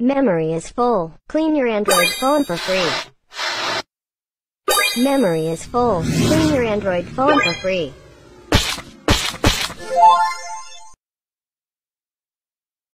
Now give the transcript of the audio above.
Memory is full. Clean your Android phone for free. Memory is full. Clean your Android phone for free.